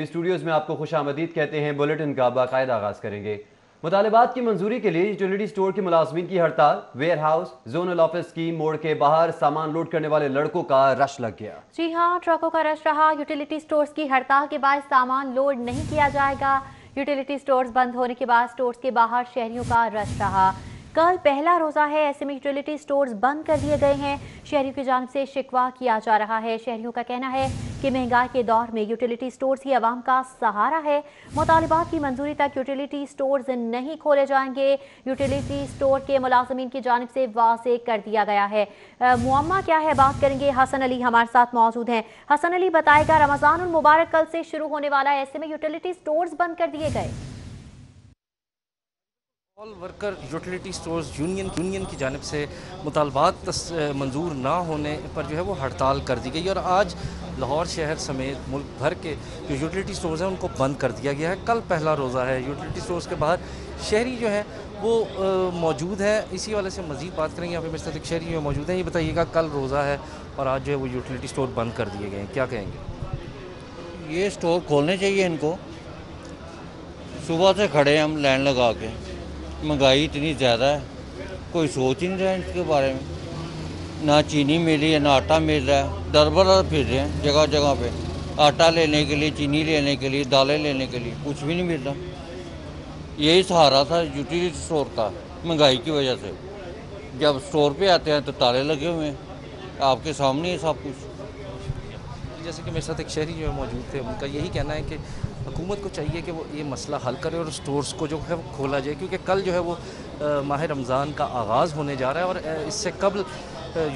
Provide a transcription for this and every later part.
Studios में आपको खुश आमदीद कहते हैं बुलेटिन का बाकायदा आगाज़ करेंगे। मुतालबात की मंजूरी के लिए यूटिलिटी स्टोर के मुलाजमीन की हड़ताल वेयर हाउस जोनल ऑफ़िस की मोड़ के बाहर सामान लोड करने वाले लड़कों का रश लग गया। जी हाँ ट्रकों का रश रहा। यूटिलिटी स्टोर्स की हड़ताल के बाद सामान लोड नहीं किया जाएगा। यूटिलिटी स्टोर्स बंद होने के बाद स्टोर्स के बाहर शहरियों का रश रहा। कल पहला रोज़ा है, ऐसे में यूटिलिटी स्टोर्स बंद कर दिए गए हैं। शहरियों की जानब से शिकवा किया जा रहा है। शहरियों का कहना है कि महँगाई के दौर में यूटिलिटी स्टोर्स ही आवाम का सहारा है। मुतालबात की मंजूरी तक यूटिलिटी स्टोर्स नहीं खोले जाएँगे। यूटिलिटी स्टोर के मुलाजमीन की जानब से वाजे कर दिया गया है। मुआमा क्या है? बात करेंगे हसन अली हमारे साथ मौजूद हैं। हसन अली, बताएगा रमज़ान मुबारक कल से शुरू होने वाला है, ऐसे में यूटिलिटी स्टोर्स बंद कर दिए गए। All worker utility stores union union की जानब से मुतालबात मंजूर ना होने पर जो है वो हड़ताल कर दी गई और आज लाहौर शहर समेत मुल्क भर के जो यूटिलिटी स्टोर्स हैं उनको बंद कर दिया गया है। कल पहला रोज़ा है। यूटिलिटी स्टोर्स के बाहर शहरी जो है वो मौजूद है। इसी वाले से मज़ीद बात करेंगे। यहाँ पे मेरे साथ शहरी मौजूद है। ये बताइएगा, कल रोज़ा है और आज जो है वो यूटिलिटी स्टोर बंद कर दिए गए हैं। क्या कहेंगे? ये स्टोर खोलने चाहिए इनको। सुबह से खड़े हैं हम, लाइन लगा के। महँगाई इतनी ज़्यादा है। कोई सोच ही नहीं रहा इसके बारे में। ना चीनी मिली है, ना आटा मिल रहा है। दर बदर फिर रहे हैं जगह जगह पे। आटा लेने के लिए, चीनी लेने के लिए, दालें लेने के लिए कुछ भी नहीं मिल रहा। यही सहारा था, यूटिलिटी स्टोर का, महँगाई की वजह से। जब स्टोर पे आते हैं तो ताले लगे हुए हैं। आपके सामने है सब कुछ। जैसे कि मेरे साथ एक शहरी जो है मौजूद थे, उनका यही कहना है कि हुकूमत को चाहिए कि वो ये मसला हल करे और स्टोर्स को जो है वो खोला जाए, क्योंकि कल जो है वो माह रमज़ान का आगाज़ होने जा रहा है और इससे कबल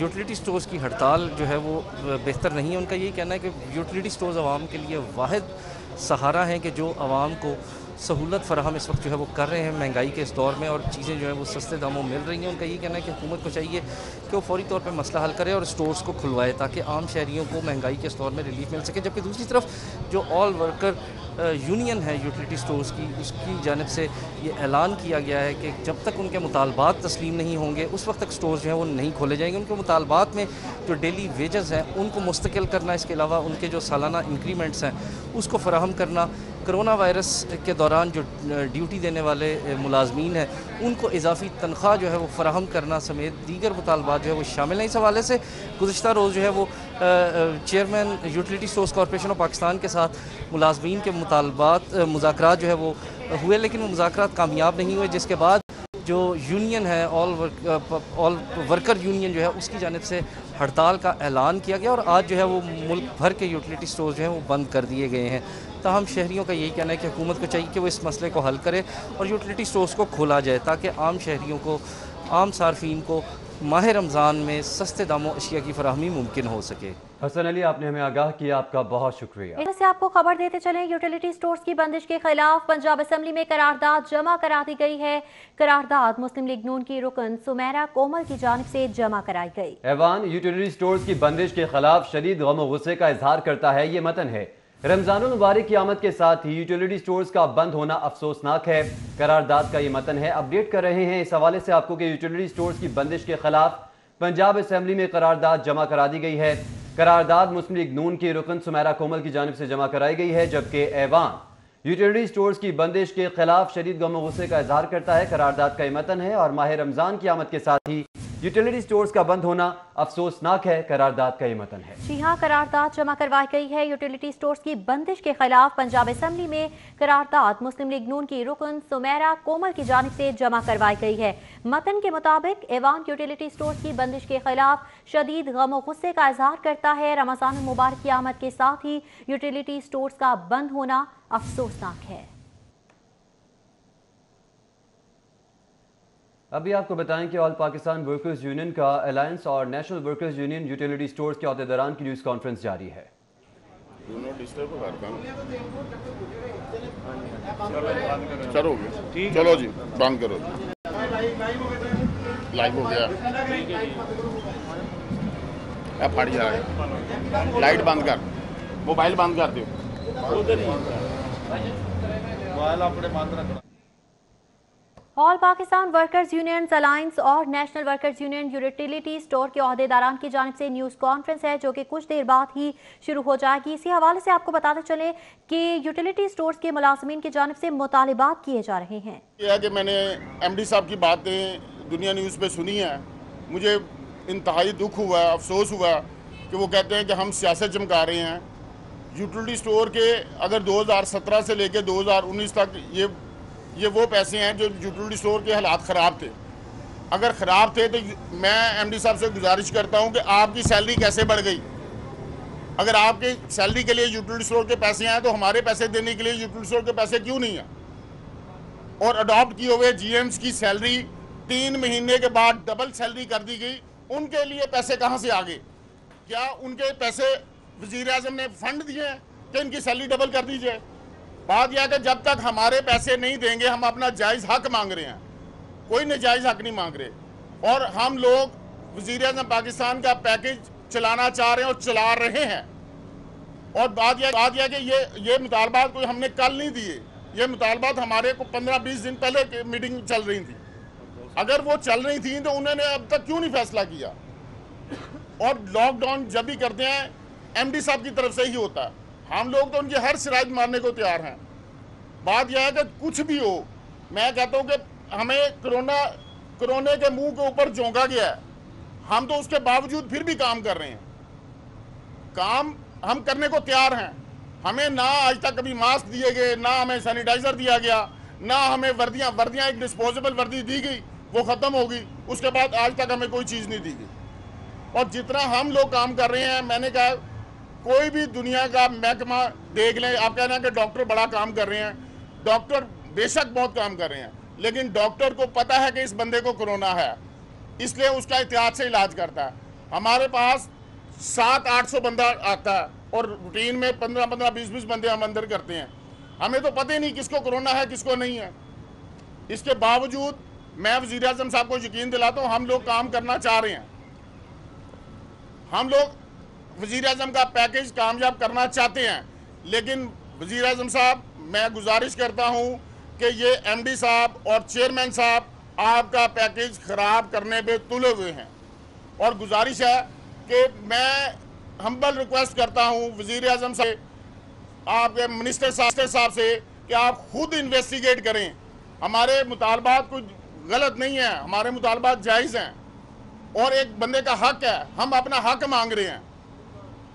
यूटिलिटी स्टोर्स की हड़ताल जो है वो बेहतर नहीं है। उनका यही कहना है कि यूटिलिटी स्टोर्स आवाम के लिए वाद सहारा हैं कि जो आवाम को सहूलत फ़राहम इस वक्त जो है वो कर रहे हैं महँगाई के इस दौर में और चीज़ें जो है वो सस्ते दामों मिल रही हैं। उनका ये कहना है कि हुकूमत को चाहिए कि वो फौरी तौर पर मसला हल करे और स्टोर्स को खुलवाए ताकि आम शहरीों को महँगाई के इस दौर में रिलीफ मिल सके। जबकि दूसरी तरफ़ जो ऑल वर्कर यूनियन है यूटिलिटी स्टोर्स की, उसकी जानब से ये ऐलान किया गया है कि जब तक उनके मुतालबात तस्लीम नहीं होंगे, उस वक्त तक स्टोर्स जो हैं वो नहीं खोले जाएँगे। उनके मुतालबात में जो डेली वेजेस हैं, उनको मुस्तकिल करना, इसके अलावा उनके जो सालाना इंक्रीमेंट्स हैं, उसको फ़राहम करना, करोना वायरस के दौरान जो ड्यूटी देने वाले मुलाजमीन हैं, उनको इजाफी तनख्वाह जो है वो फ़राहम करना समेत दीगर मुतालबात जो है वो शामिल हैं। इस हवाले से गुज्त रोज़ जो है वो chairman utility stores corporation of Pakistan के साथ मुलाजमीन के मुतालबात मुजाकर जो है वो हुए, लेकिन वो मुजाकर कामयाब नहीं हुए, जिसके बाद जो यूनियन है all work all worker union जो है, उसकी जानब से हड़ताल का ऐलान किया गया और आज जो है वो मुल्क भर के यूटिलिटी स्टोर जो हैं वो बंद कर दिए गए हैं। तहम शहरीों का यही कहना है कि हुकूमत को चाहिए कि वो इस मसले को हल करे और यूटिलिटी स्टोर्स को खोला जाए, ताकि आम शहरीों को, आम सार्फिन को माह रमज़ान में सस्ते दामों अशिया की फरहमी मुमकिन हो सके। हसन अली आपने हमें आगाह किया आपका बहुत शुक्रिया। इनसे आपको खबर देते चले यूटिलिटी स्टोर्स की बंदिश के खिलाफ पंजाब असम्बली में करारदाद जमा करा दी गई है। करारदाद मुस्लिम लीग नून की रुकन सुमेरा कोमल की जानब से जमा कराई गई। ऐवान यूटिलिटी स्टोर्स की बंदिश के खिलाफ शदीद गम गुस्से का इजहार करता है ये मतन है। रमज़ान मुबारक की आमद के साथ ही यूटिलिटी स्टोर्स का बंद होना अफसोसनाक है। करारदाद का ये मतन है। अपडेट कर रहे हैं। इस हवाले से आपको कि यूटिलिटी स्टोर्स की बंदिश के खिलाफ पंजाब असम्बली में करारदाद जमा करा दी गई है। करारदाद मुस्लिम लीग नून की रुकन सुमेरा कोमल की जानब से जमा कराई गई है, जबकि ऐवान यूटिलिटी स्टोर्स की बंदिश के खिलाफ शदीद गम गुस्से का इजहार करता है। करारदाद का ये मतन है और माह रमज़ान की आमद के साथ ही यूटिलिटी स्टोर्स का बंद होना अफसोसनाक है, करारदाद का ये मतन है। जी हाँ करारदाद जमा करवाई गई है। यूटिलिटी स्टोर्स की बंदिश के खिलाफ पंजाब असम्बली में करारदाद मुस्लिम लीग नून की रुकन सुमेरा कोमल की जानब से जमा करवाई गई है। मतन के मुताबिक, एवान यूटिलिटी स्टोर्स की बंदिश के खिलाफ शदीद गम गुस्से का इजहार करता है। रमज़ान मुबारक की आमद के साथ ही यूटिलिटी स्टोर्स का बंद होना अफसोसनाक है। अभी आपको बताएँ कि ऑल पाकिस्तान वर्कर्स यूनियन का अलायंस और national workers union utility stores के अहदेदारान की न्यूज़ कॉन्फ्रेंस जारी है। चलो चलो जी बंद करो लाइव हो गया। फट जा रहा लाइट बंद कर। मोबाइल बंद कर दो मोबाइल अपने बंद रखना। All Pakistan workers union alliance और national workers union utility store के अहदेदारान की जानब से न्यूज़ कॉन्फ्रेंस है, जो कि कुछ देर बाद ही शुरू हो जाएगी। इसी हवाले से आपको बताते चले कि यूटिलिटी स्टोर्स के मुलाजमीन की जानब से मुतालबात किए जा रहे हैं। यह है कि मैंने एमडी साहब की बातें दुनिया न्यूज़ पर सुनी है। मुझे इंतहाई दुख हुआ, अफसोस हुआ कि वो कहते हैं कि हम सियासत चमका रहे हैं। यूटिलिटी स्टोर के अगर 2017 से लेकर 2019 तक ये ये वो पैसे हैं जो यूटिलिटी स्टोर के हालात ख़राब थे। अगर ख़राब थे तो मैं एमडी साहब से गुजारिश करता हूँ कि आपकी सैलरी कैसे बढ़ गई। अगर आपके सैलरी के लिए यूटिलिटी स्टोर के पैसे आए तो हमारे पैसे देने के लिए यूटिलिटी स्टोर के पैसे क्यों नहीं आए और अडॉप्ट किए हुए जीएम्स की सैलरी तीन महीने के बाद डबल सैलरी कर दी गई। उनके लिए पैसे कहाँ से आ गए? क्या उनके पैसे वज़ीर अजम ने फंड दिए हैं कि इनकी सैलरी डबल कर दी जाए? बात यह कि जब तक हमारे पैसे नहीं देंगे, हम अपना जायज़ हक मांग रहे हैं। कोई नजायज़ हक नहीं मांग रहे। और हम लोग वज़ीर अजम पाकिस्तान का पैकेज चलाना चाह रहे हैं और चला रहे हैं। और बात यह बात यह कि ये ये मुतालबात कोई हमने कल नहीं दिए। ये मुतालबात हमारे को पंद्रह बीस दिन पहले मीटिंग चल रही थी। अगर वो चल रही थी तो उन्होंने अब तक क्यों नहीं फैसला किया? और लॉकडाउन जब भी करते हैं एमडी साहब की तरफ़ से ही होता है। हम लोग तो उनकी हर शराइत मारने को तैयार हैं। बात यह है कि कुछ भी हो, मैं कहता हूँ कि हमें कोरोना कोरोना के मुँह के ऊपर झोंका गया है। हम तो उसके बावजूद फिर भी काम कर रहे हैं। काम हम करने को तैयार हैं। हमें ना आज तक कभी मास्क दिए गए, ना हमें सैनिटाइजर दिया गया, ना हमें वर्दियाँ वर्दियाँ एक डिस्पोजेबल वर्दी दी गई, वो ख़त्म होगी उसके बाद आज तक हमें कोई चीज़ नहीं दी गई। और जितना हम लोग काम कर रहे हैं, मैंने कहा कोई भी दुनिया का महकमा देख लें, आप कह रहे हैं कि डॉक्टर बड़ा काम कर रहे हैं। डॉक्टर बेशक बहुत काम कर रहे हैं, लेकिन डॉक्टर को पता है कि इस बंदे को कोरोना है, इसलिए उसका एहतियात से इलाज करता है। हमारे पास सात आठ सौ बंदा आता है और रूटीन में पंद्रह पंद्रह बीस बीस बंदे हम अंदर करते हैं। हमें तो पता ही नहीं किसको कोरोना है, किसको नहीं है। इसके बावजूद मैं वज़ीर साहब को यकीन दिलाता हूँ, हम लोग काम करना चाह रहे हैं। हम लोग वज़ीर अजम का पैकेज कामयाब करना चाहते हैं, लेकिन वज़ी अजम साहब, मैं गुजारिश करता हूँ कि ये एम डी साहब और चेयरमैन साहब आपका पैकेज ख़राब करने पर तुले हुए हैं। और गुजारिश है कि मैं हम्बल रिक्वेस्ट करता हूँ वज़ीर अजम से, आपके मिनिस्टर साहब से कि आप खुद इन्वेस्टिगेट करें। हमारे मुतालबात कुछ गलत नहीं है, हमारे मुतालबात जायज़ हैं। और एक बंदे का हक है, हम अपना हक मांग रहे हैं।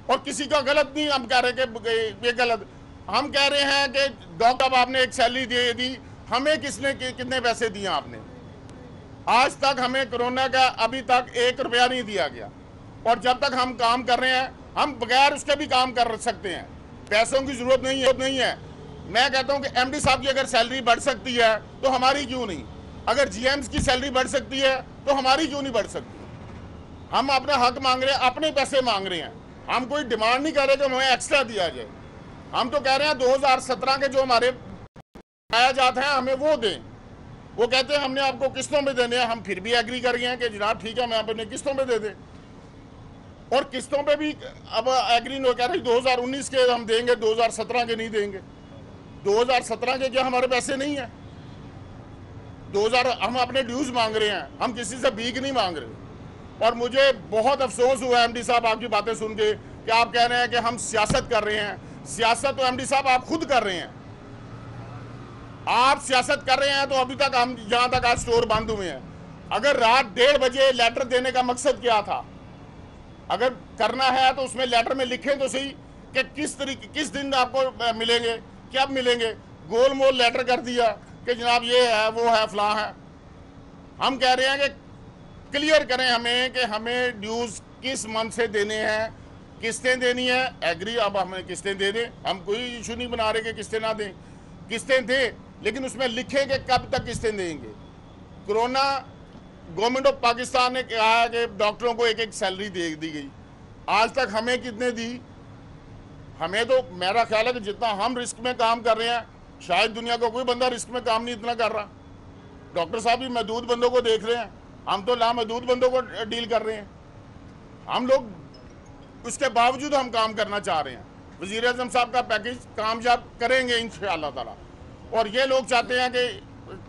और किसी का गलत नहीं हम कह रहे कि ये गलत। हम कह रहे हैं कि डॉक्टर आपने एक सैलरी दे दी। हमें किसने कि, कितने पैसे दिए आपने? आज तक हमें कोरोना का अभी तक एक रुपया नहीं दिया गया। और जब तक हम काम कर रहे हैं हम बगैर उसके भी काम कर सकते हैं। पैसों की ज़रूरत नहीं है नहीं है। मैं कहता हूँ कि एमडी साहब की अगर सैलरी बढ़ सकती है तो हमारी क्यों नहीं? अगर जीएम्स की सैलरी बढ़ सकती है तो हमारी क्यों नहीं बढ़ सकती? हम अपना हक मांग रहे हैं अपने पैसे मांग रहे हैं। हम कोई डिमांड नहीं कर रहे कि हमें एक्स्ट्रा दिया जाए। हम तो कह रहे हैं 2017 के जो हमारे आया जाते हैं, हमें वो दें। वो कहते हैं, हमने आपको किस्तों में देने हैं। हम फिर भी एग्री कर गए हैं कि जनाब, ठीक है, मैं अपने किस्तों में दे दें। और किस्तों पे भी अब एग्री नहीं कह रही 2019 के हम देंगे 2017 के नहीं देंगे। 2017 के क्या हमारे पैसे नहीं है? 2000 हम अपने ड्यूज मांग रहे हैं। हम किसी से भीख नहीं मांग रहे। और मुझे बहुत अफसोस हुआ एमडी साहब, आपकी बातें सुन के, कि आप कह रहे हैं कि हम सियासत कर रहे हैं। सियासत तो एमडी साहब आप खुद कर रहे हैं। आप सियासत कर रहे हैं तो अभी तक हम यहाँ तक आज स्टोर बंद हुए हैं। अगर रात डेढ़ बजे लेटर देने का मकसद क्या था? अगर करना है तो उसमें लेटर में लिखें तो सही कि किस तरीके, किस दिन आपको मिलेंगे क्या मिलेंगे? गोल मोल लेटर कर दिया कि जनाब ये है, वो है, फलां है। हम कह रहे हैं कि क्लियर करें हमें कि हमें ड्यूज किस मंथ से देने हैं, किस्तें देनी है एग्री अब हमें किस्तें दे दें। हम कोई इशू नहीं बना रहे कि किस्तें ना दें। किस्तें दें, लेकिन उसमें लिखें कि कब तक किस्तें देंगे। कोरोना गवर्नमेंट ऑफ़ पाकिस्तान ने कहा है कि डॉक्टरों को एक एक सैलरी दे, दी गई। आज तक हमें कितने दी? हमें तो मेरा ख्याल है कि जितना हम रिस्क में काम कर रहे हैं, शायद दुनिया का को कोई बंदा रिस्क में काम नहीं इतना कर रहा। डॉक्टर साहब भी महदूद बंदों को देख रहे हैं। हम तो लामहदूद बंदों को डील कर रहे हैं। हम लोग उसके बावजूद हम काम करना चाह रहे हैं। वज़ीर अजम साहब का पैकेज कामयाब करेंगे इन ताला। और ये लोग चाहते हैं कि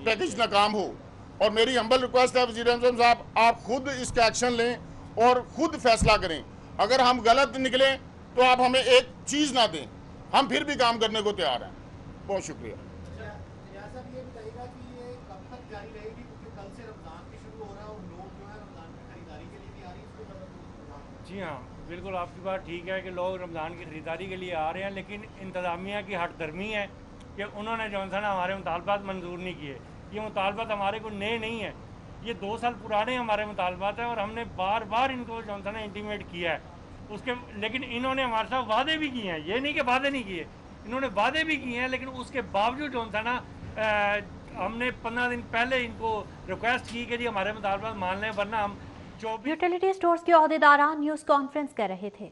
पैकेज नाकाम हो। और मेरी हम्बल रिक्वेस्ट है वज़ीर अजम साहब, आप खुद इसका एक्शन लें और खुद फैसला करें। अगर हम गलत निकलें तो आप हमें एक चीज़ ना दें। हम फिर भी काम करने को तैयार हैं। बहुत शुक्रिया रियासत ये बताइएगा कि ये कब तक जारी रहेगी क्योंकि कल से रमज़ान भी शुरू हो रहा है और लोग जो है रमज़ान की खरीदारी के लिए भी आ रही है इसको मतलब जी हाँ बिल्कुल आपकी बात ठीक है कि लोग रमज़ान की ख़रीदारी के लिए आ रहे हैं, लेकिन इंतज़ामिया की हट दर्मी है कि उन्होंने जो है ना हमारे मुतालबात मंजूर नहीं किए। ये मुतालबात हमारे को नए नहीं है। ये दो साल पुराने हमारे मुतालबात हैं और हमने बार बार इनको जो है ना इंटीमेट किया है। उसके, लेकिन इन्होंने हमारे साथ वादे भी किए हैं। ये नहीं कि वादे नहीं किए, इन्होंने वादे भी किए हैं, लेकिन उसके बावजूद जो है ना हमने पंद्रह दिन पहले इनको रिक्वेस्ट की कि जी हमारे मुतालबात मान लें, वरना हम यूटिलिटी स्टोर्स के अहदेदारान न्यूज़ कॉन्फ्रेंस कर रहे थे।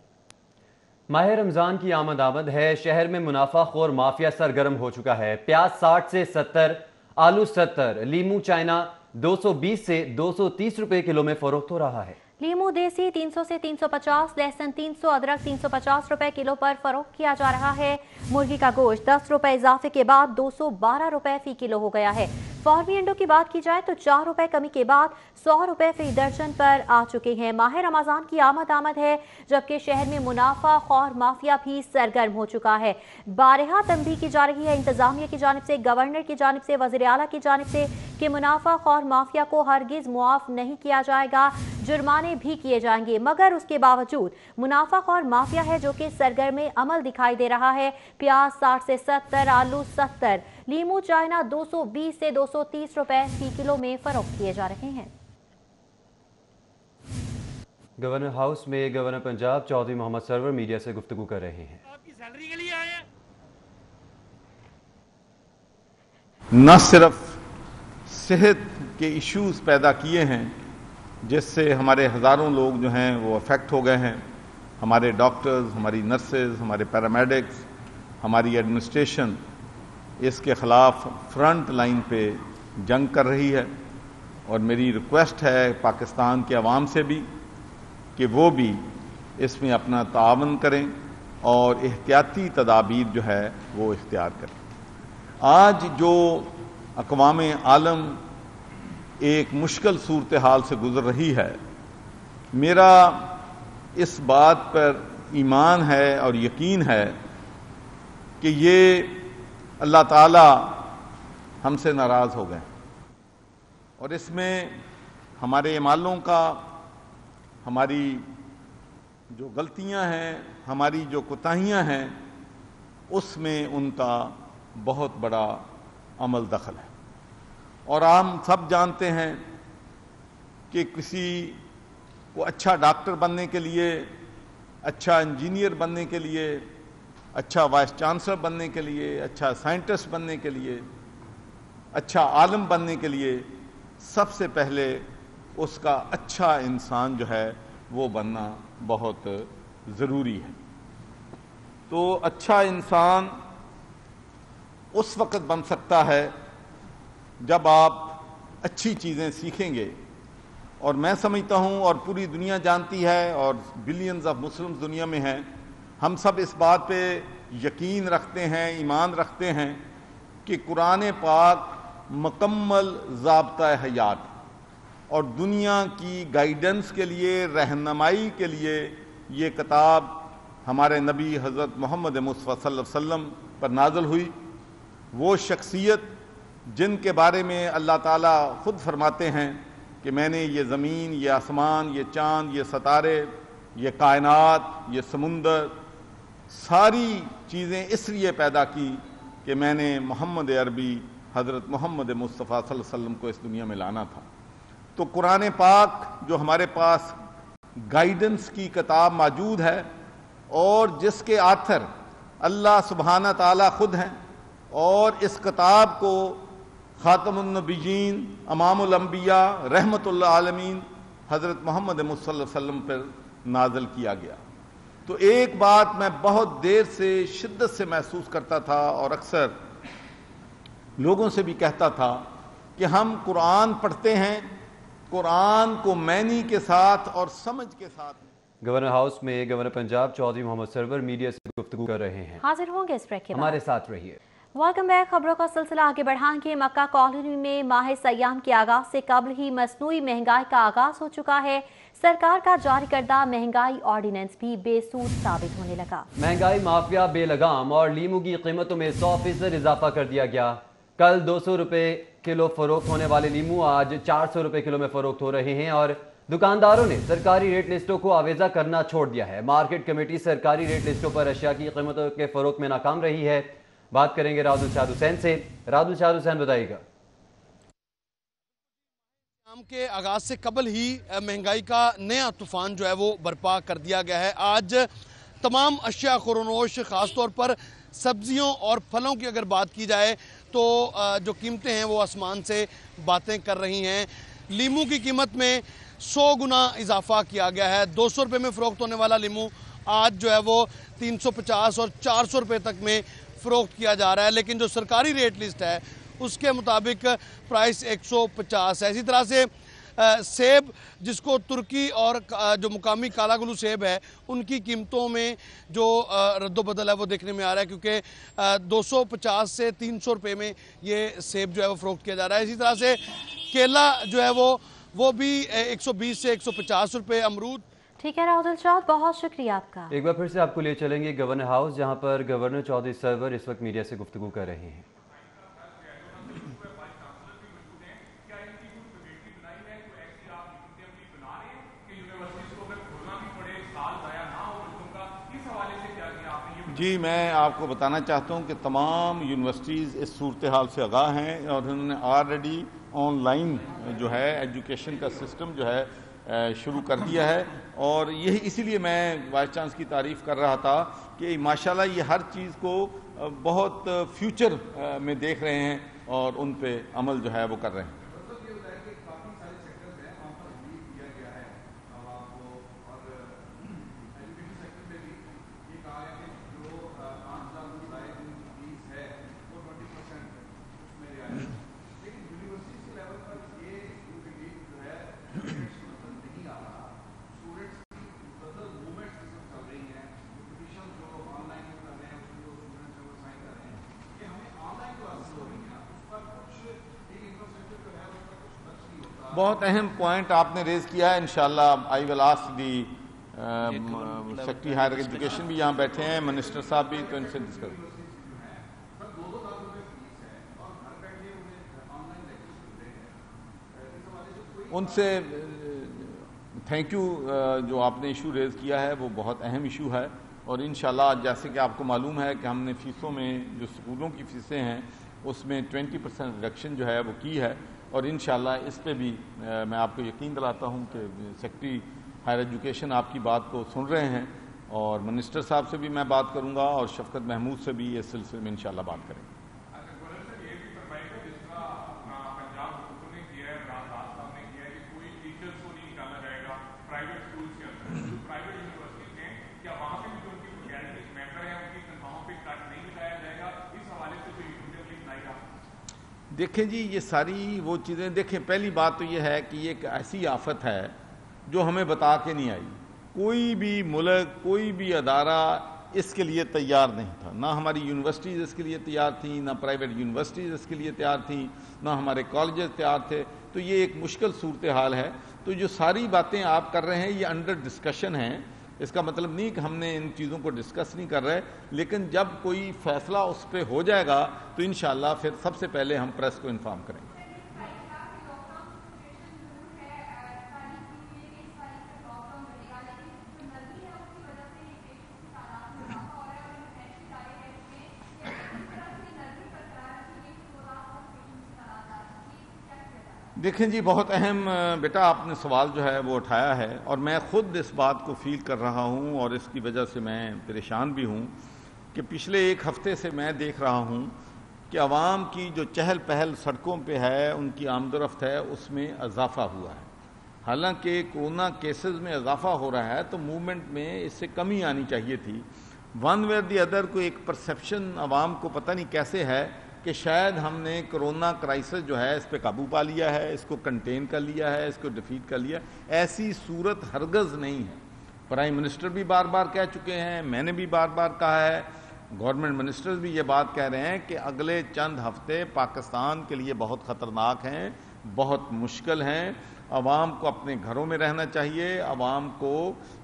माह रमज़ान की आमद आमद है शहर में मुनाफा खोर माफिया सरगर्म हो चुका है। प्याज 60 से 70 आलू 70 लीमू चाइना 220 से 230 रुपए किलो में फरोख्त हो रहा है। लीमू देसी 300 से 350, लहसुन 300, अदरक 350 रुपए किलो पर फरोख्त किया जा रहा है। मुर्गी का गोश्त 10 रुपए इजाफे के बाद 212 रुपए फ़ी किलो हो गया है। फॉर्मी अंडों की बात की जाए तो चार रुपए कमी के बाद सौ रुपए फ़ी दर्जन पर आ चुके हैं। माह रमज़ान की आमद आमद है, जबकि शहर में मुनाफा खौर माफिया भी सरगर्म हो चुका है। बारहा तंबी की जा रही है इंतजामिया की जानब से, गवर्नर की जानब से वज़ीर अला की जानब से कि मुनाफा खौर माफिया को हरगिज मुआफ नहीं किया जाएगा, जुर्माने भी किए जाएँगे। मगर उसके बावजूद मुनाफा खौर माफिया है जो कि सरगर्म अमल दिखाई दे रहा है। प्याज साठ से सत्तर, आलू सत्तर लीमू चाइना 220 से 230 रुपए फ़ी किलो में फरोख्त किए जा रहे हैं। गवर्नर हाउस में गवर्नर पंजाब चौधरी मोहम्मद सरवर मीडिया से गुफ्तगू कर रहे हैं। आपकी सैलरी के लिए आए हैं। न सिर्फ़ सेहत के इश्यूज़ पैदा किए हैं जिससे हमारे हज़ारों लोग जो हैं वो अफेक्ट हो गए हैं। हमारे डॉक्टर्स हमारी नर्सेज हमारे पैरामेडिक्स हमारी एडमिनिस्ट्रेशन इसके ख़िलाफ़ फ्रंट लाइन पे जंग कर रही है और मेरी रिक्वेस्ट है पाकिस्तान के अवाम से भी कि वो भी इसमें अपना तावन करें और एहतियाती तदाबीर जो है वो इख्तियार करें। आज जो अकवाम आलम एक मुश्किल सूरत हाल से गुजर रही है, मेरा इस बात पर ईमान है और यकीन है कि ये अल्लाह ताला हमसे नाराज़ हो गए। और इसमें हमारे मालों का, हमारी जो गलतियाँ हैं, हमारी जो कोताहियाँ हैं, उसमें उनका बहुत बड़ा अमल दखल है। और हम सब जानते हैं कि किसी को अच्छा डॉक्टर बनने के लिए अच्छा इंजीनियर बनने के लिए अच्छा वाइस चांसलर बनने के लिए अच्छा साइंटिस्ट बनने के लिए अच्छा आलम बनने के लिए सबसे पहले उसका अच्छा इंसान जो है वो बनना बहुत ज़रूरी है। तो अच्छा इंसान उस वक़्त बन सकता है जब आप अच्छी चीज़ें सीखेंगे। और मैं समझता हूँ और पूरी दुनिया जानती है और बिलियंस ऑफ़ मुस्लिम्स दुनिया में हैं हम सब इस बात पे यकीन रखते हैं, ईमान रखते हैं कि कुरान पाक मकम्मल जबता हयात और दुनिया की गाइडेंस के लिए, रहनमाई के लिए ये किताब हमारे नबी हज़रत मोहम्मद मुस्तफ़ा वसल्लम पर नाजल हुई। वो शख्सियत जिनके बारे में अल्लाह ताला ख़ुद फरमाते हैं कि मैंने ये ज़मीन, ये आसमान, ये चाँद, ये सतारे, ये कायनात, ये समुंदर सारी चीज़ें इसलिए पैदा की कि मैंने मोहम्मद अरबी, हज़रत मोहम्मद मुस्तफ़ा अलैहि को इस दुनिया में लाना था। तो कुरान पाक जो हमारे पास गाइडेंस की किताब मौजूद है और जिसके आथर अल्लाह सुबहाना ताला खुद हैं और इस किताब को ख़ातमनबीन अमामबिया रहमत आलमीन, हज़रत मोहम्मद वसल्लम पर नाजल किया गया। तो एक बात मैं बहुत देर से शिद्दत से महसूस करता था और अक्सर लोगों से भी कहता था कि हम कुरान पढ़ते हैं कुरान को मैनी के साथ और समझ के साथ। गवर्नर हाउस में गवर्नर पंजाब चौधरी मोहम्मद सरवर मीडिया से गुफ्तु कर रहे हैं। हाजिर होंगे इस ब्रेक के बाद। हमारे साथ रहिए। वेलकम बैक खबरों का सिलसिला आगे बढ़ाएँगे। मक्का कॉलोनी में माह सयाम के आगाज़ से कबल ही मसनूई महँगाई का आगाज़ हो चुका है। सरकार का जारी करदा महँगाई ऑर्डिनेंस भी बेसूद साबित होने लगा। महँगाई, माफिया, बेलगाम और लीमू की कीमतों में सौ फ़ीसद इजाफा कर दिया गया। कल दो सौ रुपये किलो फरोख्त होने वाले लीमू आज चार सौ रुपये किलो में फरोख्त हो रहे हैं और दुकानदारों ने सरकारी रेट लिस्टों को आवेजा करना छोड़ दिया है। मार्केट कमेटी सरकारी रेट लिस्टों पर अशिया की कीमतों के फरोख में नाकाम रही है। बात करेंगे राहुल शाह हुसैन से। राहुल शाह हुसैन बताइएगा। के आगाज़ से कबल ही महँगाई का नया तूफ़ान जो है वो बर्पा कर दिया गया है। आज तमाम अशिया खुरनोश ख़ास तौर पर सब्जियों और फलों की अगर बात की जाए तो जो कीमतें हैं वो आसमान से बातें कर रही हैं। लीमू की कीमत में सौ गुना इजाफा किया गया है। दो सौ रुपये में फ़रोख्त होने वाला लीमू आज जो है वो तीन सौ पचास और चार सौ रुपये तक में फ़रोख्त किया जा रहा है लेकिन जो सरकारी रेट लिस्ट है उसके मुताबिक प्राइस 150 है। इसी तरह से आ, सेब जिसको तुर्की और जो मुकामी काला गुलू सेब है उनकी कीमतों में जो रद्दबदल है वो देखने में आ रहा है क्योंकि 250 से 300 रुपए में ये सेब जो है वो फ़रोख्त किया जा रहा है। इसी तरह से केला जो है वो वो भी 120 से 150 रुपए अमरूद ठीक है राहुल चौध बहुत शुक्रिया आपका। एक बार फिर से आपको ले चलेंगे गवर्नर हाउस जहाँ पर गवर्नर चौधरी सरवर इस वक्त मीडिया से गुफ्तु कर रहे हैं। जी मैं आपको बताना चाहता हूँ कि तमाम यूनिवर्सिटीज़ इस सूरत हाल से आगाह हैं और उन्होंने ऑलरेडी ऑनलाइन जो है एजुकेशन का सिस्टम जो है शुरू कर दिया है। और यही इसीलिए मैं वाइस चांस की तारीफ़ कर रहा था कि माशाल्लाह ये हर चीज़ को बहुत फ्यूचर में देख रहे हैं और उन पे अमल जो है वो कर रहे हैं। बहुत अहम पॉइंट आपने रेज किया है। इनशाला I will ask the secretary higher education भी यहाँ बैठे हैं मिनिस्टर साहब भी तो इनसे डिस्कस उनसे थैंक यू जो आपने इशू रेज किया है वो बहुत अहम इशू है। और इन जैसे कि आपको मालूम है कि हमने फ़ीसों में जो स्कूलों की फ़ीसें हैं उसमें 20 परसेंट रिडक्शन जो है वो की है। और इन इस पर भी मैं आपको यकीन दिलाता हूँ कि सेक्रेटरी हायर एजुकेशन आपकी बात को सुन रहे हैं और मिनिस्टर साहब से भी मैं बात करूँगा और शफकत महमूद से भी इस सिलसिले में इन बात करेंगे। देखें जी, ये सारी वो चीज़ें, देखें, पहली बात तो ये है कि ये एक ऐसी आफत है जो हमें बता के नहीं आई। कोई भी मुल्क, कोई भी अदारा इसके लिए तैयार नहीं था। ना हमारी यूनिवर्सिटीज़ इसके लिए तैयार थी, ना प्राइवेट यूनिवर्सिटीज़ इसके लिए तैयार थी, ना हमारे कॉलेजेस तैयार थे। तो ये एक मुश्किल सूरत हाल है। तो जो सारी बातें आप कर रहे हैं, ये अंडर डिस्कशन हैं। इसका मतलब नहीं कि हमने इन चीज़ों को डिस्कस नहीं कर रहे, लेकिन जब कोई फैसला उस पर हो जाएगा तो इन फिर सबसे पहले हम प्रेस को इन्फॉर्म करेंगे। देखें जी, बहुत अहम बेटा आपने सवाल जो है वो उठाया है और मैं ख़ुद इस बात को फील कर रहा हूँ और इसकी वजह से मैं परेशान भी हूँ कि पिछले एक हफ़्ते से मैं देख रहा हूँ कि आवाम की जो चहल पहल सड़कों पे है, उनकी आमदरफ्त है, उसमें इजाफा हुआ है। हालाँकि कोरोना केसेस में इजाफा हो रहा है तो मूवमेंट में इससे कमी आनी चाहिए थी। वन वे दी अदर को एक परसेप्शन आवाम को पता नहीं कैसे है कि शायद हमने कोरोना क्राइसिस जो है इस पर काबू पा लिया है, इसको कंटेन कर लिया है, इसको डिफीट कर लिया ऐसी सूरत हरगज़ नहीं है। प्राइम मिनिस्टर भी बार बार कह चुके हैं, मैंने भी बार बार कहा है, गवर्नमेंट मिनिस्टर्स भी ये बात कह रहे हैं कि अगले चंद हफ़्ते पाकिस्तान के लिए बहुत ख़तरनाक हैं, बहुत मुश्किल हैं। आवाम को अपने घरों में रहना चाहिए आवाम को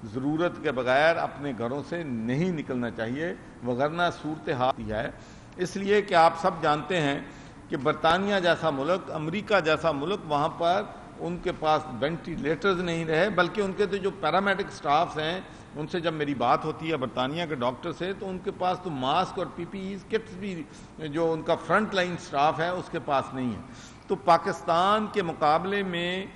ज़रूरत के बगैर अपने घरों से नहीं निकलना चाहिए। वगरना सूरत हाल है इसलिए कि आप सब जानते हैं कि बरतानिया जैसा मुल्क, अमेरिका जैसा मुल्क वहाँ पर उनके पास वेंटिलेटर्स नहीं रहे, बल्कि उनके तो जो पैरामेडिक स्टाफ्स हैं, उनसे जब मेरी बात होती है बरतानिया के डॉक्टर से तो उनके पास तो मास्क और पीपीई किट्स भी, जो उनका फ्रंट लाइन स्टाफ है, उसके पास नहीं है। तो पाकिस्तान के मुकाबले में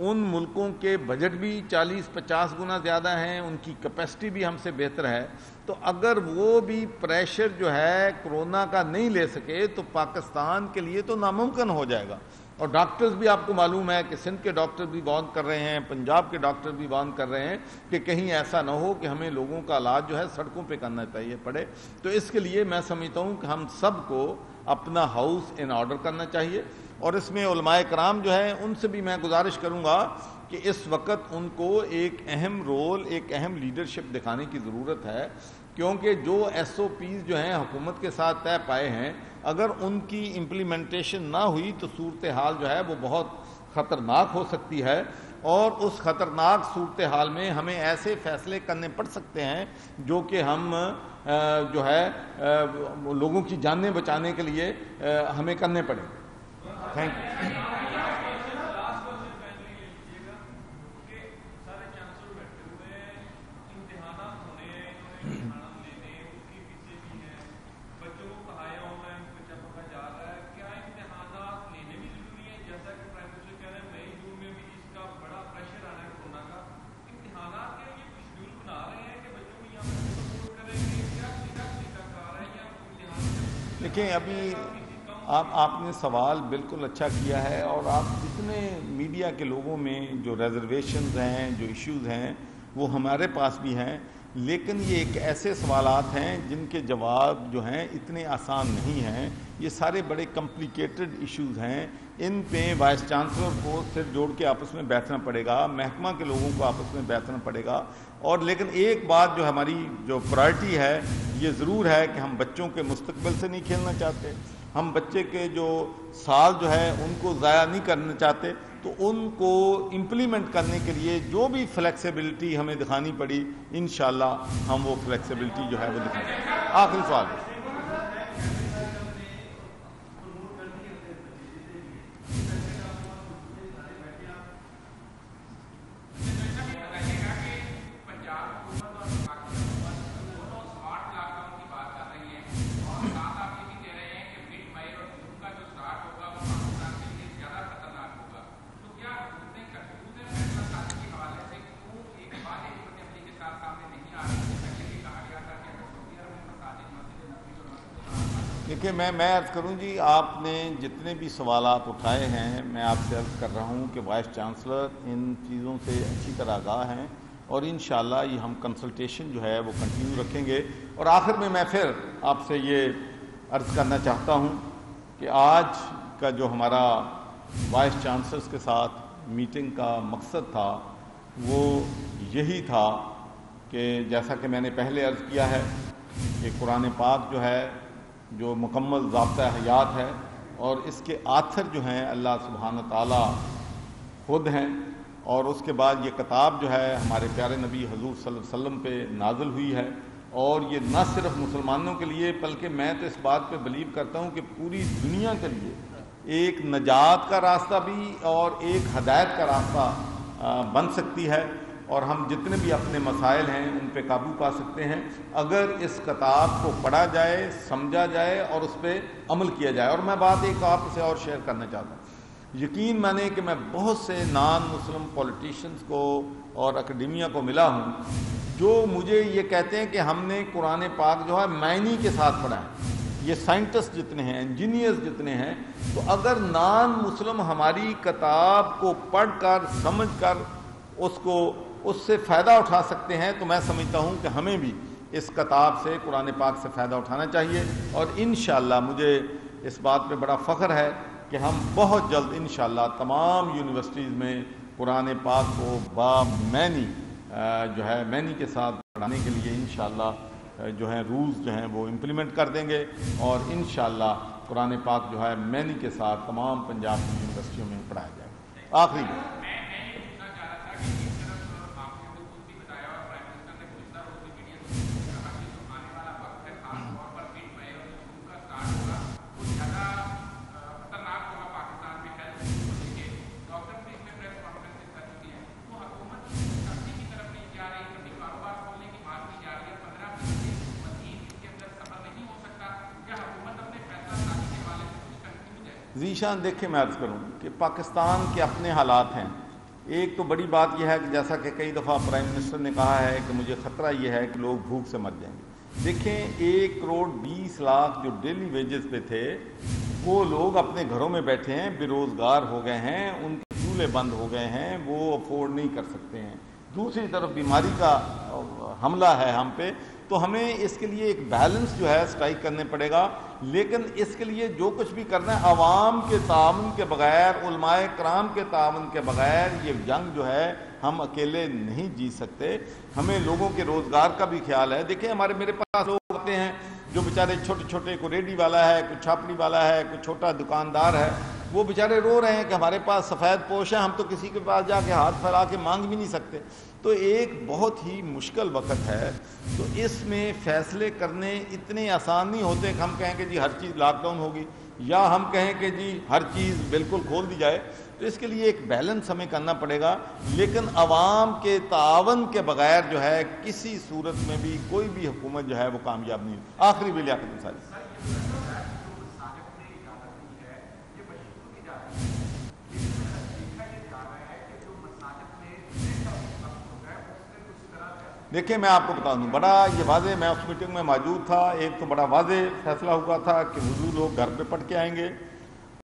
उन मुल्कों के बजट भी 40-50 गुना ज़्यादा हैं, उनकी कैपेसिटी भी हमसे बेहतर है। तो अगर वो भी प्रेशर जो है कोरोना का नहीं ले सके तो पाकिस्तान के लिए तो नामुमकिन हो जाएगा। और डॉक्टर्स भी आपको मालूम है कि सिंध के डॉक्टर भी वार्न कर रहे हैं, पंजाब के डॉक्टर भी वार्न कर रहे हैं कि कहीं ऐसा ना हो कि हमें लोगों का इलाज जो है सड़कों पे करना चाहिए पड़े। तो इसके लिए मैं समझता हूँ कि हम सबको अपना हाउस इन ऑर्डर करना चाहिए। और इसमें उलमाए कराम जो है, उनसे भी मैं गुजारिश करूँगा कि इस वक्त उनको एक अहम रोल, एक अहम लीडरशिप दिखाने की ज़रूरत है, क्योंकि जो एस ओ पीज़ जो हैं, हुकूमत के साथ तय पाए हैं, अगर उनकी इम्प्लीमेंटेशन ना हुई तो सूरत हाल जो है, वो बहुत ख़तरनाक हो सकती है। और उस ख़तरनाक सूरत हाल में हमें ऐसे फैसले करने पड़ सकते हैं, जो कि हम जो है लोगों की जानें बचाने के लिए हमें करने पड़े। थैंक यू देखें अभी आप, आपने सवाल बिल्कुल अच्छा किया है और आप जितने मीडिया के लोगों में जो रिजर्वेशन हैं, जो इश्यूज़ हैं, वो हमारे पास भी हैं। लेकिन ये एक ऐसे सवाल हैं जिनके जवाब जो हैं इतने आसान नहीं हैं। ये सारे बड़े कॉम्प्लिकेटेड इश्यूज़ हैं। इन पे वाइस चांसलर को सिर जोड़ के आपस में बैठना पड़ेगा, महकमा के लोगों को आपस में बैठना पड़ेगा। और लेकिन एक बात जो हमारी जो प्रायोरिटी है, ये ज़रूर है कि हम बच्चों के मुस्तबिल से नहीं खेलना चाहते। हम बच्चे के जो साल जो है, उनको ज़ाया नहीं करना चाहते तो उनको इम्प्लीमेंट करने के लिए जो भी फ्लेक्सिबिलिटी हमें दिखानी पड़ी इन हम वो फ्लेक्सिबिलिटी जो है वो दिखाएँगे। आखिरी सवाल। देखिए, मैं मैं अर्ज़ करूँ जी, आपने जितने भी सवाल उठाए हैं, मैं आपसे अर्ज़ कर रहा हूँ कि वाइस चांसलर इन चीज़ों से अच्छी तरह आगाह हैं और इन ये हम कंसल्टेशन जो है वो कंटिन्यू रखेंगे। और आखिर में मैं फिर आपसे ये अर्ज़ करना चाहता हूँ कि आज का जो हमारा वाइस चांसलर्स के साथ मीटिंग का मकसद था, वो यही था कि जैसा कि मैंने पहले अर्ज़ किया है कि कुरान पाक जो है जो मुकम्मल जबता हयात है और इसके आथर जो हैं, अल्लाह सुबहान ताली खुद हैं और उसके बाद ये किताब जो है, हमारे प्यारे नबी हजूर वसल्लम पे नाजल हुई है और ये न सिर्फ़ मुसलमानों के लिए, बल्कि मैं तो इस बात पे बिलीव करता हूँ कि पूरी दुनिया के लिए एक नजात का रास्ता भी और एक हदायत का रास्ता बन सकती है। और हम जितने भी अपने मसाइल हैं, उन पर काबू पा सकते हैं। अगर इस किताब को पढ़ा जाए, समझा जाए और उस पर अमल किया जाए। और मैं बात एक आपसे और शेयर करना चाहता हूँ। यकीन माने कि मैं बहुत से नान मुस्लिम पॉलिटिशियंस को और अकेडमिया को मिला हूँ, जो मुझे ये कहते हैं कि हमने कुरान पाक जो है, मैनी के साथ पढ़ा है। ये साइंटिस्ट जितने हैं, इंजीनियर्स जितने हैं तो अगर नान मुस्लिम हमारी किताब को पढ़कर, समझकर, उसको उससे फ़ायदा उठा सकते हैं तो मैं समझता हूँ कि हमें भी इस किताब से, कुरान पाक से फ़ायदा उठाना चाहिए। और इन मुझे इस बात पे बड़ा फ़ख्र है कि हम बहुत जल्द इन तमाम यूनिवर्सिटीज़ में कुरान पाक को बा मैनी जो है, मैनी के साथ पढ़ाने के लिए इन जो है, रूल्स जो हैं वो इम्प्लीमेंट कर देंगे। और इन कुरान पाक जो है, मैनी के साथ तमाम पंजाब की यूनिवर्सिटियों में पढ़ाया जाएगा। आखिरी जीशान देखे मैं अर्ज़ करूँ कि पाकिस्तान के अपने हालात हैं। एक तो बड़ी बात यह है कि जैसा कि कई दफ़ा प्राइम मिनिस्टर ने कहा है कि मुझे ख़तरा यह है कि लोग भूख से मर जाएँगे। देखें, एक करोड़ बीस लाख जो डेली वेजेस पे थे, वो लोग अपने घरों में बैठे हैं, बेरोज़गार हो गए हैं, उनके चूल्हे बंद हो गए हैं, वो अफोर्ड नहीं कर सकते हैं। दूसरी तरफ़ बीमारी का हमला है हम पे तो हमें इसके लिए एक बैलेंस जो है स्ट्राइक करने पड़ेगा। लेकिन इसके लिए जो कुछ भी करना है, आवाम के तावन के बगैर, उलमाए कराम के तावन के बगैर, ये जंग जो है, हम अकेले नहीं जीत सकते। हमें लोगों के रोज़गार का भी ख्याल है। देखिए, हमारे, मेरे पास लोग होते हैं जो बेचारे छोटे छोटे को रेडी वाला है, कोई छापड़ी वाला है, कोई छोटा दुकानदार है। वो बेचारे रो रहे हैं कि हमारे पास सफ़ेद पोश है, हम तो किसी के पास जाके हाथ फैला के मांग भी नहीं सकते। तो एक बहुत ही मुश्किल वक्त है। तो इसमें फ़ैसले करने इतने आसान नहीं होते कि हम कहें कि जी हर चीज़ लॉकडाउन होगी, या हम कहें कि जी हर चीज़ बिल्कुल खोल दी जाए। तो इसके लिए एक बैलेंस हमें करना पड़ेगा, लेकिन आवाम के तावन के बगैर जो है, किसी सूरत में भी कोई भी हुकूमत जो है, वो कामयाब नहीं आखिरी लियाकत सारी देखिए, मैं आपको बता दूँ, बड़ा ये वाजे, मैं उस मीटिंग में मौजूद था। एक तो बड़ा वाजे फैसला हुआ था कि वज़ू लोग घर पे पढ़ के आएँगे।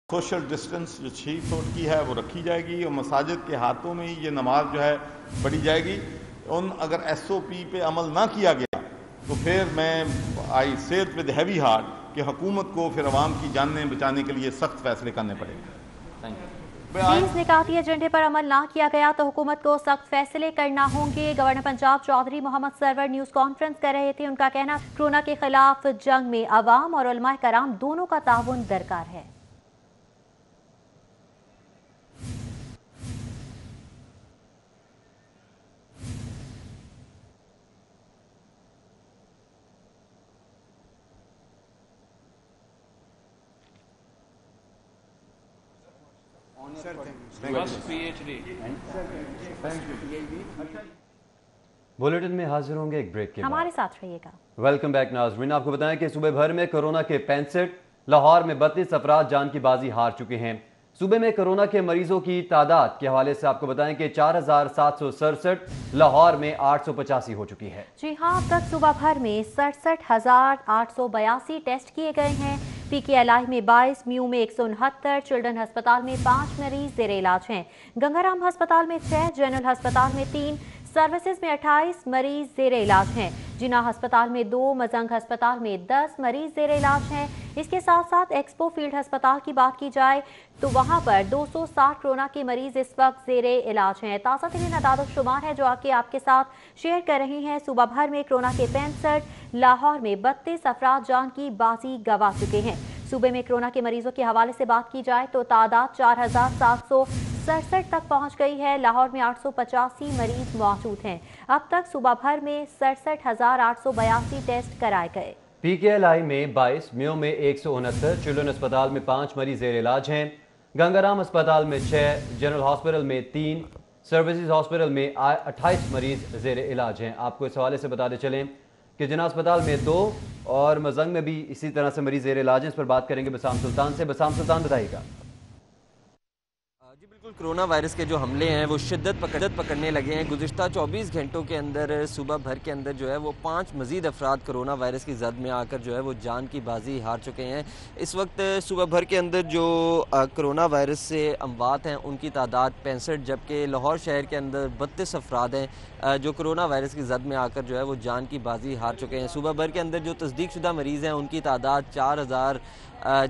सोशल डिस्टेंस जो छः फुट की है, वो रखी जाएगी और मसाजिद के हाथों में ही ये नमाज़ जो है पढ़ी जाएगी। उन अगर एस ओ पी पे अमल ना किया गया तो फिर मैं, I said with heavy heart कि हुकूमत को फिर आवाम की जानने बचाने के लिए सख्त फैसले करने पड़ेंगे। यू कहा निकाती एजेंडे पर अमल ना किया गया तो हुकूमत को सख्त फैसले करना होंगे। Governor Punjab Chaudhry Mohammad Sarwar news conference कर रहे थे। उनका कहना, कोरोना के खिलाफ जंग में आवाम और कराम दोनों का ताउन दरकार है। बुलेटिन में हाजिर होंगे एक ब्रेक के हमारे साथ रहिएगा। वेलकम बैक नाजरीन आपको बताएँ कि सुबह भर में कोरोना के पैंसठ लाहौर में बत्तीस अफराद जान की बाजी हार चुके हैं। सूबे में कोरोना के मरीजों की तादाद के हवाले से आपको बताएँ कि चार हज़ार सात सौ सड़सठ लाहौर में आठ सौ पचासी हो चुकी है। जी हाँ अब तक सुबह भर में सड़सठ हज़ार आठ सौ बयासी टेस्ट किए गए हैं। पीकेएलआई में 22, म्यू में एक सौ उनहत्तर चिल्ड्रन अस्पताल में पाँच मरीज़ जेर इलाज हैं। गंगाराम अस्पताल में छह जनरल अस्पताल में तीन सर्विसेज़ में 28 मरीज़ जेर इलाज हैं। जिना अस्पताल में दो मजंग अस्पताल में 10 मरीज़ जेर इलाज हैं। इसके साथ साथ एक्सपो फ़ील्ड अस्पताल की बात की जाए तो वहाँ पर 260 कोरोना के मरीज़ इस वक्त जेर इलाज हैं। ताज़ा तरीन अदाद शुमार है जो आके आपके साथ शेयर कर रही हैं। सुबह भर में कोरोना के पैंसठ, लाहौर में बत्तीस अफराद जान की बाजी गवा चुके हैं। सूबे में कोरोना के मरीजों के हवाले से बात की जाए तो तादाद चार हज़ार सात सौ सड़सठ तक पहुँच गई है। लाहौर में आठ सौ पचासी मरीज़ मौजूद हैं। अब तक सुबह भर में सड़सठ हज़ार आठ सौ बयासी टेस्ट कराए गए। पीकेएलआई में 22, म्यो में एक सौ उनहत्तर चिल्ड्रन अस्पताल में पाँच मरीज़ जेर इलाज हैं। गंगाराम अस्पताल में छः जनरल हॉस्पिटल में तीन सर्विसेज़ हॉस्पिटल में अट्ठाईस मरीज़ जेर इलाज हैं। आपको इस हवाले से बताते चलें कि जना अस्पताल में दो और मजंग में भी इसी तरह से मरीज़ जेर इलाज हैं। इस पर बात करेंगे बसाम सुल्तान से। बसाम सुल्तान बताइएगा। कोरोना वायरस के जो हमले हैं, वो शिद्दत पकड़त पकड़ने लगे हैं। गुजशत 24 घंटों के अंदर, सुबह भर के अंदर जो है, वो पाँच मजीद अफराद कोरोना वायरस की जद में आकर जो है, वो जान की बाजी हार चुके हैं। इस वक्त सुबह भर के अंदर जो कोरोना वायरस से अमवात हैं, उनकी तादाद पैंसठ, जबकि लाहौर शहर के अंदर बत्तीस अफराद हैं। जो कोरोना वायरस की जद में आकर जो है वो जान की बाजी हार चुके हैं। सुबह भर के अंदर जो तस्दीक शुदा मरीज़ हैं, उनकी तादाद चार हज़ार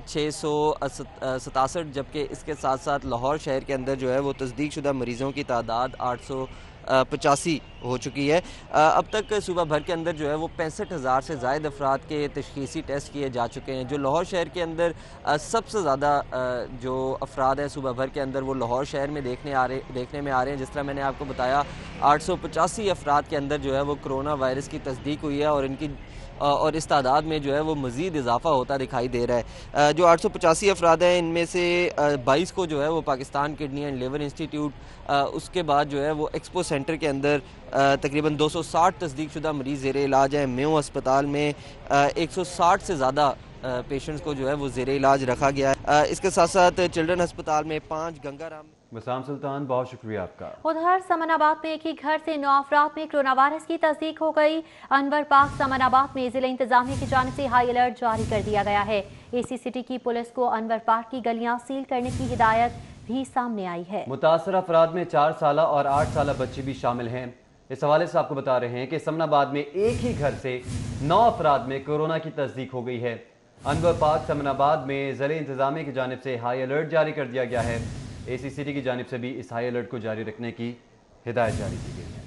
छः सौ सतासठ, जबकि इसके साथ साथ लाहौर शहर के अंदर जो है वो तस्दीक शुदा मरीज़ों की तादाद आठ सौ पचासी। हो चुकी है। अब तक सूबा भर के अंदर जो है वो पैंसठ हज़ार से जायद अफराद के तशखीसी टेस्ट किए जा चुके हैं। जो लाहौर शहर के अंदर सबसे ज़्यादा जो अफराद हैं सूबा भर के अंदर, वो लाहौर शहर में देखने आ रहे, देखने में आ रहे हैं। जिस तरह मैंने आपको बताया, आठ सौ पचासी अफराद के अंदर जो है वो कोरोना वायरस की तस्दीक हुई है और इनकी और इस तादाद में जो है वो मज़ीद इजाफा होता दिखाई दे रहा है। जो आठ सौ पचासी अफराद हैं, इनमें से बाईस को जो है वो Pakistan kidney and liver institute उसके बाद जो है वो एक्सपो सेंटर के अंदर तकरीबन 260 तस्दीक शुदा मरीज़ ज़ेर इलाज हैं। मेो अस्पताल में अ, 160 से ज़्यादा पेशेंट्स को जो है वो ज़ेर इलाज रखा गया है। इसके साथ साथ चिल्ड्रन अस्पताल में पाँच गंगाराम वसाम सुल्तान बहुत शुक्रिया आपका। उधर समनाबाद में एक ही घर से नौ अफराद में कोरोना वायरस की तस्दीक हो गई। अनवर पाक समनाबाद में ज़िले इंतजामिया की जानब से हाई अलर्ट जारी कर दिया गया है। एसी सिटी की पुलिस को अनवर पार्क की गलियाँ सील करने की हिदायत भी सामने आई है। मुतासर अफराद में चार साल और आठ साल बच्चे भी शामिल हैं। इस हवाले से आपको बता रहे हैं कि समनाबाद में एक ही घर से नौ अफराद में कोरोना की तस्दीक हो गई है। अनवर पार्क समनाबाद में ज़िले इंतजामिया की जानब से हाई अलर्ट जारी कर दिया गया है। ए सी सिटी की जानब से भी इस हाई अलर्ट को जारी रखने की हिदायत जारी की गई है।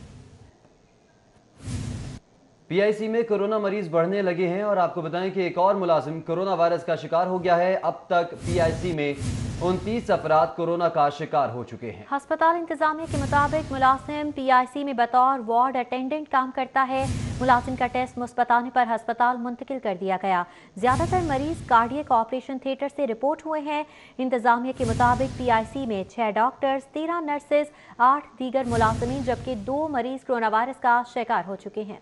पीआईसी में कोरोना मरीज़ बढ़ने लगे हैं और आपको बताएँ कि एक और मुलाजिम कोरोना वायरस का शिकार हो गया है। अब तक पीआईसी में उनतीस अफराद कोरोना का शिकार हो चुके हैं। अस्पताल इंतजामिया के मुताबिक मुलाजिम पीआईसी में बतौर वार्ड अटेंडेंट काम करता है। मुलाजिम का टेस्ट मुस्बत आने पर अस्पताल मुंतकिल कर दिया गया। ज़्यादातर मरीज़ कार्डियक ऑपरेशन थिएटर से रिपोर्ट हुए हैं। इंतजामिया के मुताबिक पीआईसी में छह डॉक्टर्स तेरह नर्सेज आठ दीगर मुलाजमीन जबकि दो मरीज़ कोरोना वायरस का शिकार हो चुके हैं।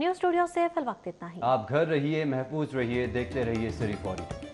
न्यूज़ स्टूडियो से फिल वक्त इतना ही। आप घर रहिए महफूज रहिए देखते रहिए सिरी फौरी।